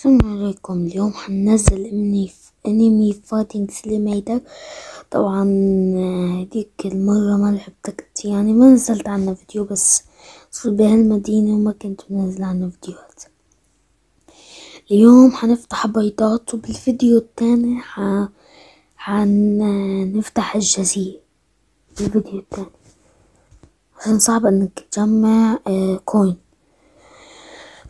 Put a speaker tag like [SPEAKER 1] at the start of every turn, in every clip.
[SPEAKER 1] السلام عليكم. اليوم حننزل Anime Anime Fighters Simulator طبعا هديك المرة ما لعبت يعني ما نزلت عنها فيديو بس صرت بهالمدينة وما كنت منزل عنها فيديوهات. اليوم حنفتح بيضات وبالفيديو التاني ح... حنفتح الجزيرة بالفيديو التاني. عشان صعب إنك تجمع آه coin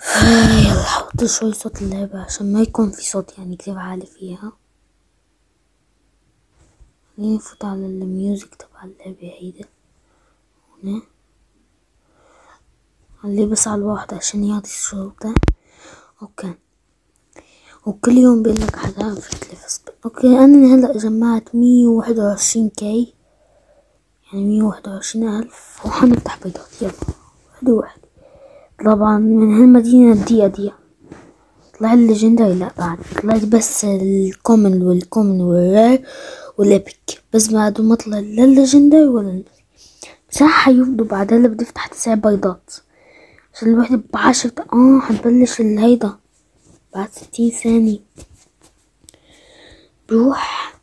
[SPEAKER 1] يلا حط شوي صوت اللعبة عشان ما يكون في صوت يعني كتير عالي فيها. خليني نفوت على ال music تبع اللعبة هيدا هنا. خليه بس على الواحد عشان يعطي الصوت ده. okay. وكل يوم بيقولك حدا في تلفز okay أنا هلا جمعت مية وواحد وعشرين K يعني مية وواحد وعشرين ألف. وحنفتح بيضات. يلا. واحدة واحدة طبعا من هالمدينة دقيقة دقيقة طلع ال legendary لا بعد. طلعت بس الكومن والكومن والرير والابيك بس بعده ما طلع لا ال legendary ولا بس حيفضوا بعد هلا بدي أفتح تسع بيضات. عشان الوحدة بعشرة. آه حنبلش الهيدا بعد ستين ثانية. بروح.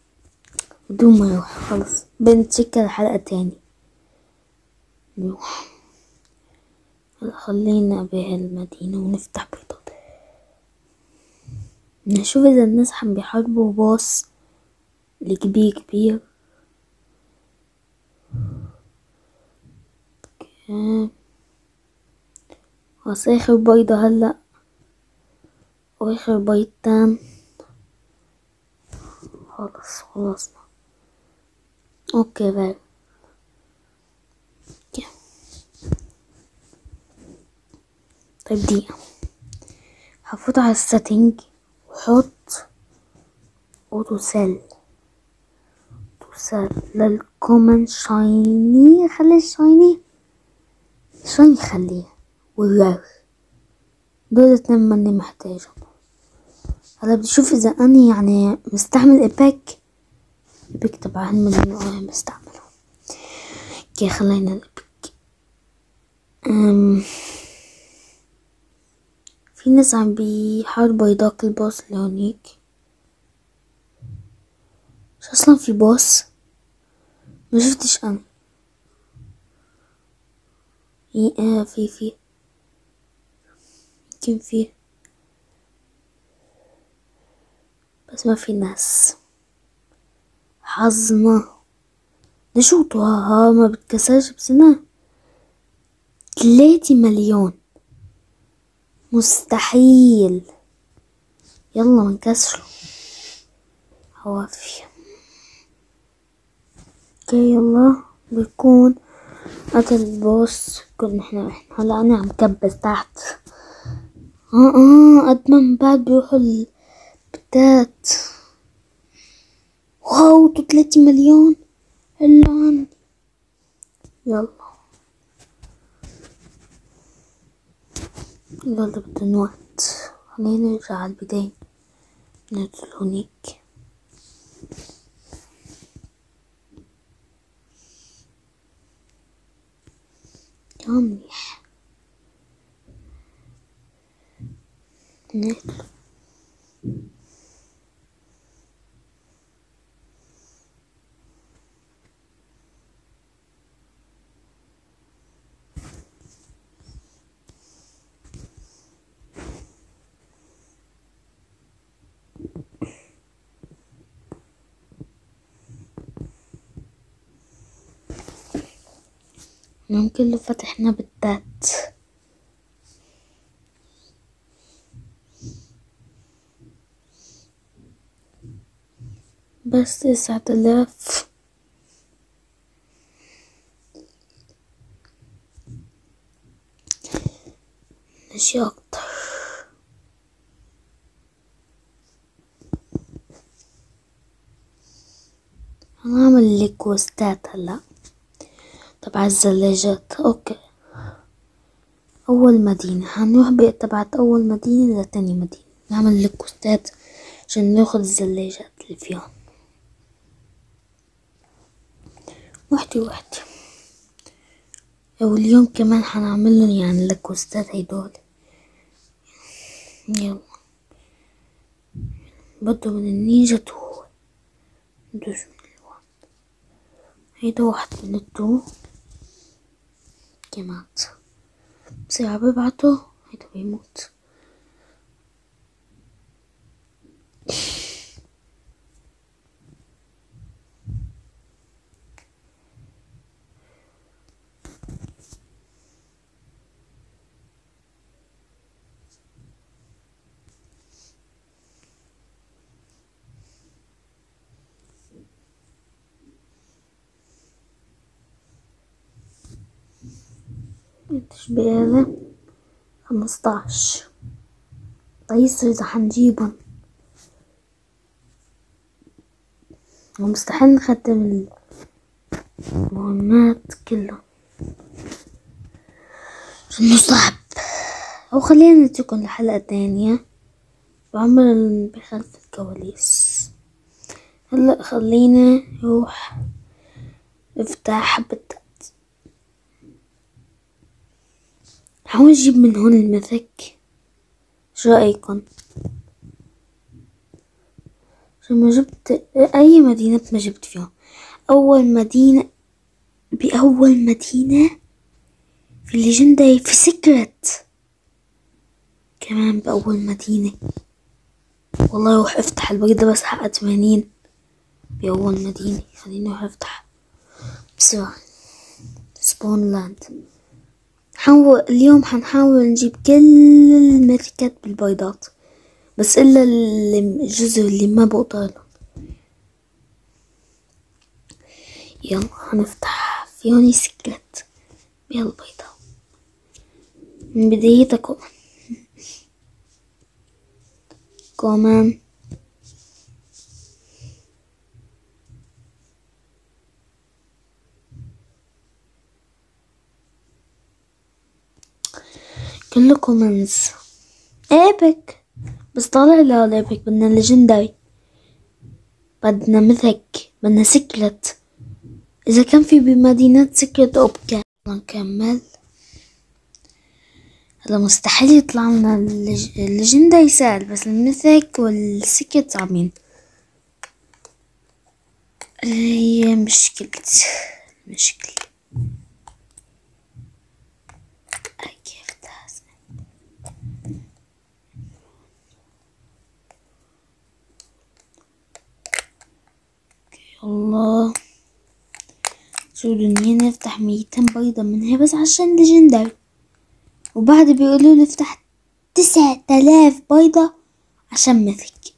[SPEAKER 1] بدون ما يروح خلص. بنتشكل الحلقة تاني بروح. خلينا بهالمدينة ونفتح بيضات نشوف إذا الناس عم بيحاربوا بوس الكبير كبير. خلاص آخر بيضة هلأ. وآخر بيضتين خلاص خلصنا okay بقى طيب دقيقة. هفوت على ال settings وحط auto sell auto sell لل common shiny خلي ال shiny shiny خليه. وال rare دول اتنين ماني محتاجة هلا بدي أشوف إذا اني يعني مستعمل epic. إيبك تبع هالمدينة آه مستعمله. أوكي خلينا الايبك أم. في ناس عم بيحاربوا يداك البوس اللي هونيك مش أصلا في ما شفتش أنا في آه في في يمكن في بس ما في ناس حظنا نشوطها ها ما بتكسرش بسنة. تلاتة مليون مستحيل. يلا منكسره هوافي أوكي يلا. بيكون قتل البوس كنا إحنا هلا أنا عم كبس تحت. آه آه قد ما من بعد بيروحوا البتات. واو تلاتة مليون. إلا عندي. يلا. يلا بدنا وقت خلينا نرجع على البداية. ننزل هونيك يا منيح نزل ممكن لو فتحنا بالذات. بس تسعة آلأف. ماشي أكتر. هنعمل quests ات هلا. تبع الزلاجات. okay. أول مدينة. هنروح تبعت أول مدينة لتاني مدينة. نعمل quests ات عشان ناخد الزلاجات اللي فيها. وحدة وحدة واليوم كمان حنعملن يعني ال quests ات هيدول. يلا. بده من النينجا تو. ندوس من الوان هيدا واحد من التو. chiamato. Se aveva dato, è dovevo. خمسطاش طيب إذا حنجيبهم ومستحيل نختم المهمات كلها. انه صعب أو خلينا نتركهم لحلقة تانية. بعمل بخلف الكواليس. هلا خلينا نروح افتح حبة حاول أجيب من هون المثك شو رأيكم شو ما جبت أي مدينة ما جبت فيها؟ أول مدينة بأول مدينة في الليجندري في سكرت. كمان بأول مدينة. والله روح افتح البيضة بس حقها تمانين. بأول مدينة. خليني أروح افتح. بسرعة. سبون لاند حنو اليوم حنحاول نجيب كل الملكات بالبيضات بس إلا الجزر اللي ما بقدر يلا هنفتح فيوني سكرت بهالبيضة من بدايتها كمان كمان كله commons epic. بس طالع لا epic بدنا legendary بدنا mythic بدنا secret إذا كان في بمدينة سكلت اوبكا نكمل هلا مستحيل يطلع لنا ال legendary سهل بس ال mythic وال secret صعبين هي مشكلة مشكلة الله شو دنيا نفتح ميتين بيضة منها بس عشان ليجندري وبعد بيقولوا لي افتح تسعة آلاف بيضة عشان مثك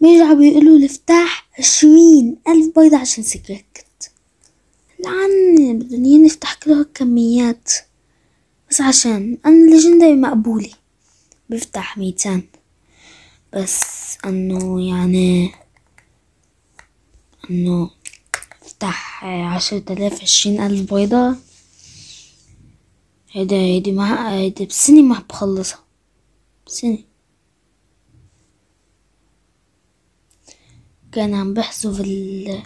[SPEAKER 1] بيرجعوا بيقولوا لي افتح عشرين ألف بيضة عشان سكرت لعني بدنا نفتح كل هالكميات بس عشان أنا ليجندري مقبولة. بفتح ميتين بس أنه يعني أنه افتح عشرة آلاف عشرين ألف بيضة. هيدا هيدي مع هيدي بسنة ما بخلصها. بسنة. كان عم بحثوا في ال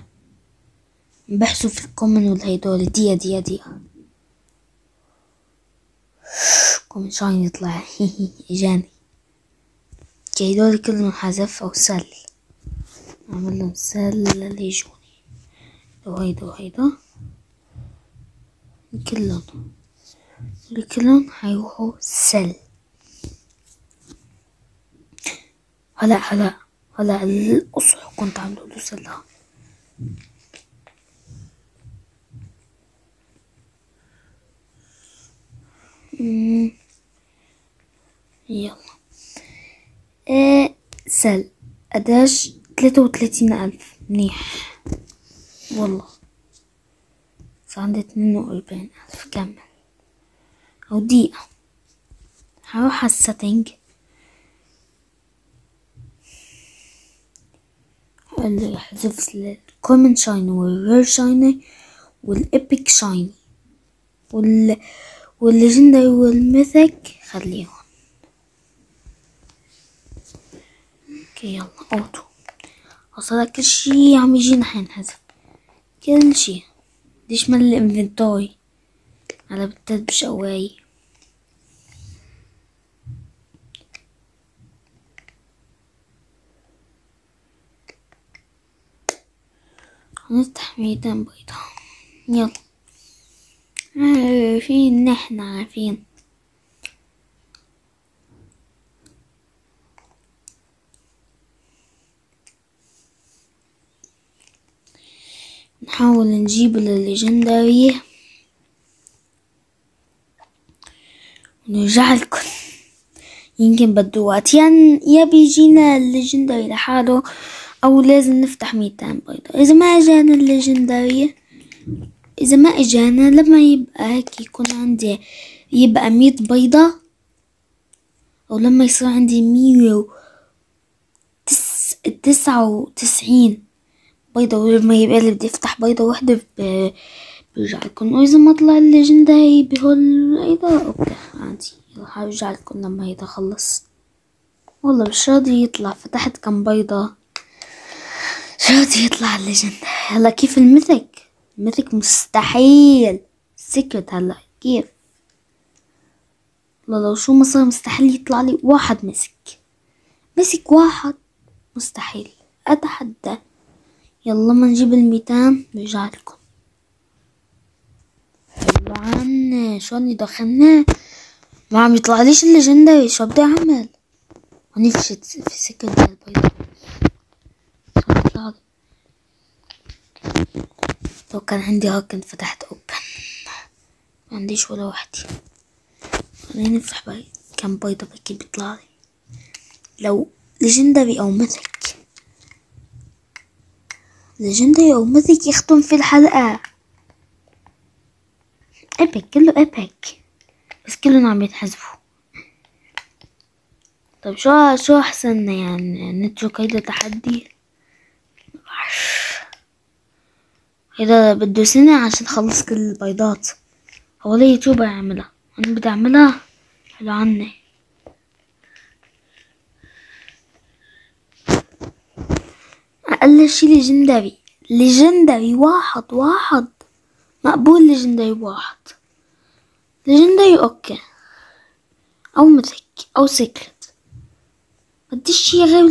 [SPEAKER 1] بحثوا في الكومن والهيدول. ديا ديا ديا كومن شاين يطلع. إجاني. هيدول كلهم حذف أو سل. أعمل لهم سل ليجوني وهيدا وهيدا كلهم كلهم هيروحوا سل. هلا هلا هلا الأصح كنت عم له سلة يلا. إيه سل. قداش؟ تلاتة وتلاتين ألف. منيح. والله. صار عندي اتنين وأربعين ألف كمل. أو دقيقة. هروح على ال settings اللي احذف الكومن شايني والرير شايني والإبك شايني وال والليجندري والميثك خليهم. okay يلا auto. وصل كل شي عم يجينا حينحذف كل شيء دي شمال ال inventory؟ على بتد مش قواي هنفتح ميدان بيضاء. يلا. آه، عارفين ان إحنا عارفين نحاول نجيب ال legendary ونرجع لكم. يمكن وقت. يا بيجينا ال legendary لحاله أو لازم نفتح ميتين بيضة إذا ما إجانا ال legendary إذا ما إجانا لما يبقى هيك يكون عندي يبقى مية بيضة أو لما يصير عندي مية تس تسعة وتسعين. بيضة ولما يبقى اللي بدي افتح بيضة وحدة برجع لكم. وإذا ما طلع الليجندري بهول إذا okay عادي. راح أرجع لكم لما يتخلص والله مش راضي يطلع. فتحت كم بيضة مش راضي يطلع ال legend هلا كيف ال mythic ال mythic مستحيل. secret هلا. كيف؟ والله لو شو ما صار مستحيل يطلع لي واحد مسك. مسك واحد؟ مستحيل. أتحدى. يلا ما نجيب الميتان برجع لكم. شو اني دخلناه ما عم يطلع ليش الليجندري شو بدي اعمل هوني فشت في سكة البيضاء لو كان عندي هاك كنت فتحت أوبن. ما عنديش ولا وحدة. خليني نفتح باي كم بيضة بكي بيطلع لي. لو legendary أو mythic legendary أو mythic يختم في الحلقة. epic كله epic. بس كلهم عم يتحذفوا طب شو شو احسن يعني؟ نترك هيدا تحدي؟ هيدا بده سنة عشان خلص كل البيضات. هو ليه YouTuber يعملها؟ أنا بدي أعملها؟ حلو عني. أقل شي legendary legendary واحد واحد. مقبول legendary واحد. legendary okay. أو mythic أو secret بديش شي غير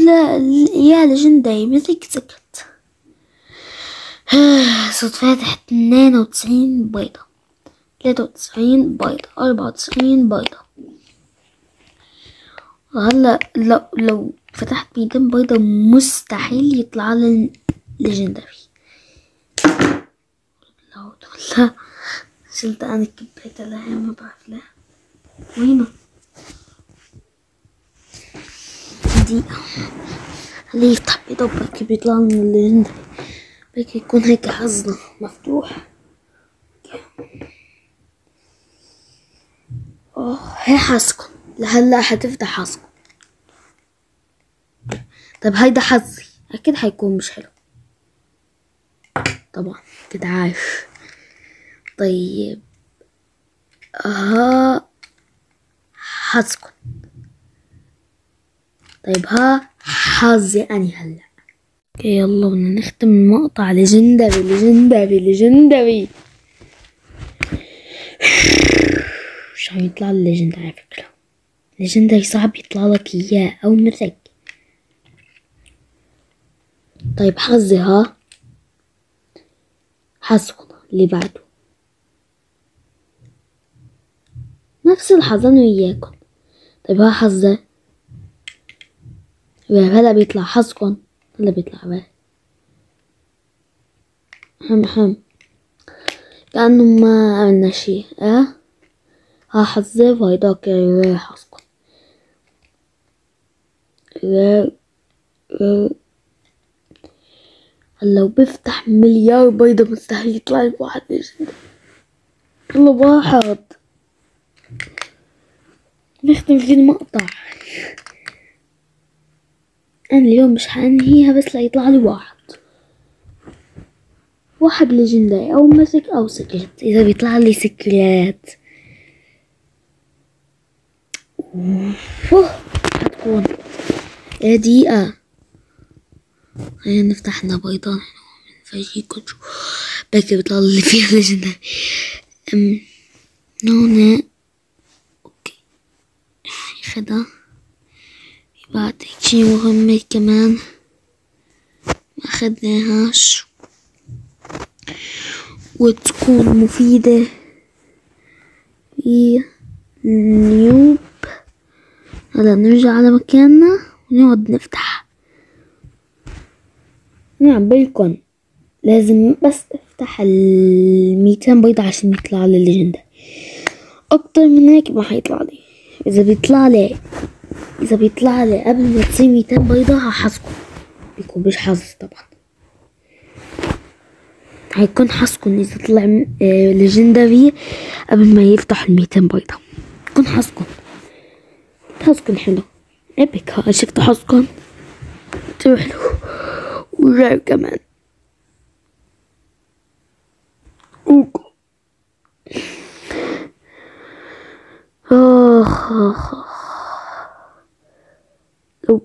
[SPEAKER 1] يا legendary mythic secret صرت فاتح اتنين وتسعين بيضة. تلاتة وتسعين بيضة. أربعة وتسعين بيضة. هلا لو لو فتحت ميتين بيضة مستحيل يطلع لي legendary لا شلت أنا كبيت لها ما بعرف لها وينه؟ دقيقة. خليه يفتح بيضة بركي بيطلع من الليجندري بركي يكون هيك حظنا مفتوح. آه هي حظكم. لهلا حتفتح حظكم. طب هيدا حظي. أكيد حيكون مش حلو. طبعا عارف طيب. ها حظكم. طيب ها حظي أني هلأ. okay يلا بدنا نختم المقطع legendary legendary legendary مش يطلع ال legendary على فكرة؟ legendary صعب يطلع لك إياه أو mythic طيب حظي ها حظكم اللي بعده. نفس الحظ أنا وياكم. طيب ها حظ. هلا بيطلع حظكم. هلا بيطلع بقى. حم حم كأنه ما عملنا شي آه ها حظي غير حظكم. لو بفتح مليار بيضة مستحيل يطلع لي واحد يلا واحد. نختم في المقطع أنا اليوم مش حانهيها بس ليطلع لي واحد. واحد ليجندري أو مسك أو سكرت إذا بيطلع لي سكرات أوه. حتكون. دقيقة. خلينا نفتح لنا بيضان نفرجيكم شو باكي بيطلع لي فيها ليجندري أم هنا أوكي. خدها. بعد شي مهمة كمان. ما اخدناهاش وتكون مفيدة. في نيوب هلا نرجع على مكاننا ونقعد نفتح. نعم بالكم لازم بس أفتح الميتين بيضة عشان يطلع لي ال legendary أكتر من هيك ما حيطلع لي. إذا بيطلع لي إذا بيطلع لي قبل ما تصير ميتين بيضة هحاسبكم بيكون مش حظ طبعا. هيكون حظكم إذا طلع آه legendary قبل ما يفتح الميتين بيضة. يكون حظكم حظكم حلو. إيبك شفتوا حظكم تروح ورجع كمان. آخ آخ لو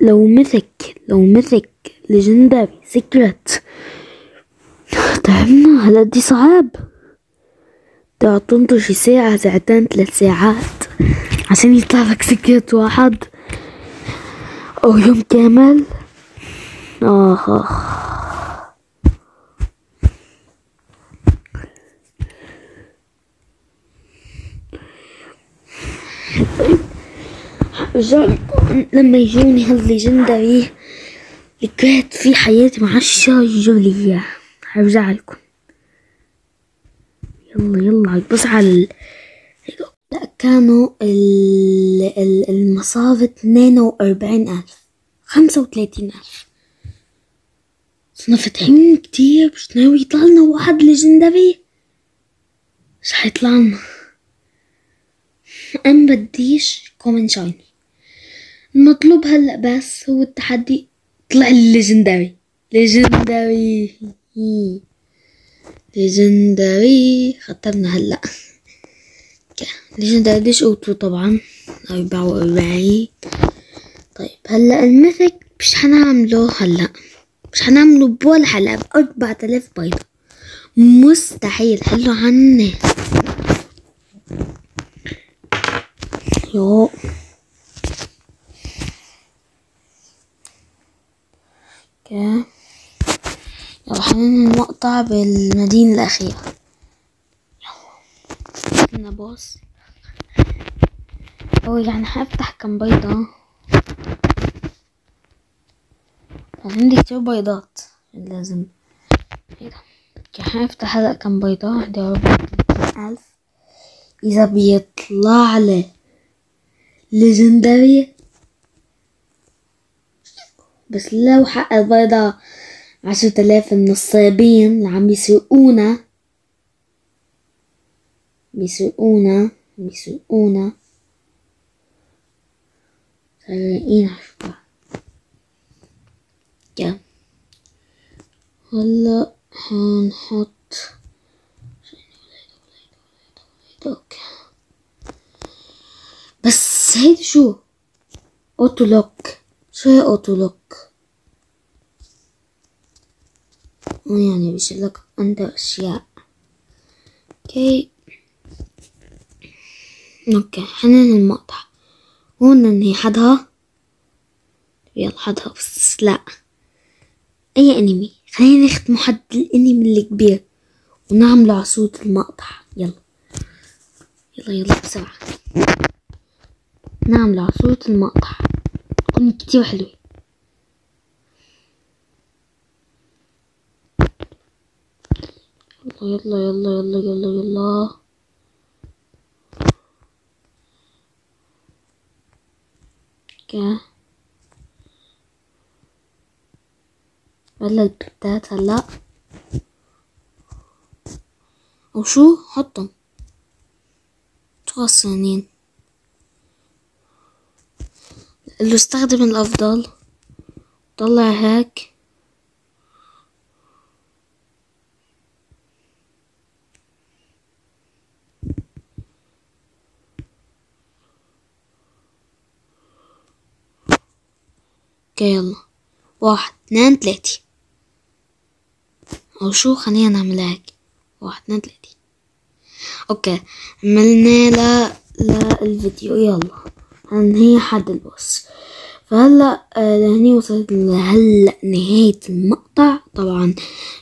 [SPEAKER 1] لو مسك لو مسك ليجندري سكرت تعبنا هلا دي صعب تعطنطوا شي ساعة ساعتين ثلاث ساعات. عشان يطلع لك سكرت واحد. أو يوم كامل. آه. آخ آخ لما يجوني هالليجندري لقيت في حياتي ما جولية يجيب لكم. يلا يلا. بس على لا كانوا خمسة 42000 ألف. صرنا فاتحين كتير مش ناوي يطلع لنا واحد legendary مش حيطلع لنا. أنا بديش common shiny المطلوب هلا بس هو التحدي طلع الليجندري ليجندري ليجندري خطبنا هلا. ليجندري ديش أوتو طبعا. أربعة وأربعين. طيب هلا المثل مش حنعمله هلا. مش حنعمله بولا حلقة بأربعة آلاف بيضة مستحيل. حلو عني. يو. يلا حننهي المقطع بالمدينة الأخيرة. يلا. بوس. أو يعني هفتح كم بيضة. عندي كتير بيضات. لازم. إيه ده؟ هفتح هلا كم بيضة؟ عندي أربعة ألف. إذا بيطلع لي ليجندري. بس لو حق البيضة عشرة آلاف النصابين اللي عم يسرقونا بيسرقونا بيسرقونا سارقين عشرة كام هلا هنحط. بس هيدي شو؟ auto lock. شو هي auto lock؟ يعني بيشيلك عند أشياء. okay. okay حننهي المقطع هون ننهي. حدها؟ يلا حدها بس لا. أي أنمي؟ خلينا نختم حد الأنمي الكبير ونعمله على صوت المقطع. يلا. يلا يلا بسرعة. نعمله على صوت المقطع. تكون كتير حلوة يلا يلا يلا يلا يلا يلا. أوكي. يلا البتات هلا. وشو؟ حطهم. تغصنين اللي استخدم الأفضل. طلع هيك. okay يلا. واحد اثنين تلاتة أو شو خلينا نعمل هيك؟ واحد اثنين تلاتة okay عملنا لا الفيديو يلا. هنهي حد ال boss. فهلا آه، لهني وصلت هلا نهاية المقطع. طبعا إن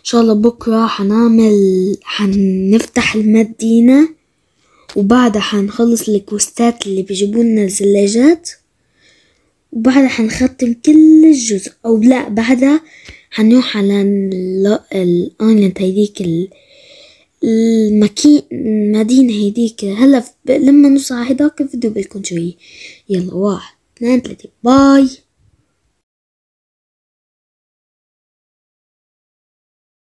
[SPEAKER 1] شاء الله بكرة حنعمل حنفتح المدينة وبعدها حنخلص ال quest ات اللي بيجيبوا لنا الثلاجات وبعدها حنختم كل الجزء. أو لا بعدها حنروح على ال island هيديك المكي المدينة هيديك. هلا لما نوصل على هيداك الفيديو بيكون شوي. يلا واحد اثنين ثلاثة. bye.